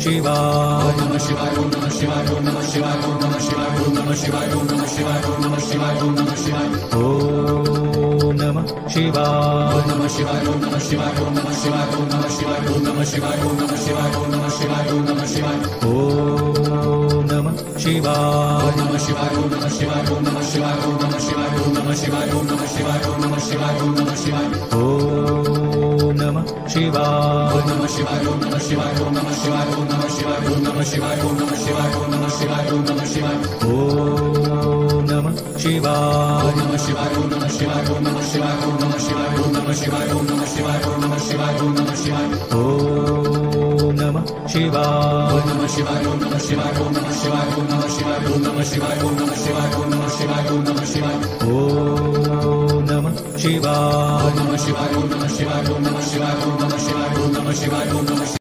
शिवाय। नमः शिवाय ॐ नमः शिवाय ॐ नमः शिवाय ॐ नमः शिवाय ॐ नमः शिवाय ॐ नमः शिवाय ॐ नमः शिवाय ॐ नमः शिवाय ॐ नमः शिवाय ॐ नमः शिवाय ॐ नमः शिवाय ॐ नमः नमः शिवाय ॐ नमः शिवाय ॐ नमः शिवाय ॐ नमः शिवाय ॐ नमः शिवाय ॐ नमः शिवाय ॐ नमः शिवाय ॐ नमः शिवाय ॐ नमः शिवाय ॐ नमः शिवाय ॐ नमः शिवाय ॐ नमः शिवाय ॐ नमः शिवाय। ॐ नमः शिवाय शिवाय नमः शिवाय नमः शिवाय नमः शिवाय नमः शिवाय नमः शिवाय नमः शिवाय नमः शिवाय नमः शिवाय नमः शिवाय ॐ नमः शिवाय। ॐ नमः शिवाय। ॐ नमः शिवाय नमः शिवाय ॐ नमः शिवाय ॐ नमः शिवाय ॐ नमः शिवाय ॐ नमः नमः शिवाय ॐ नमः शिवाय ॐ नमः शिवाय ॐ नमः शिवाय ॐ नमः शिवाय शिवाय। नमः शिवाय नमः शिवाय नमः शिवाय नमः शिवाय नमः शिवाय नमः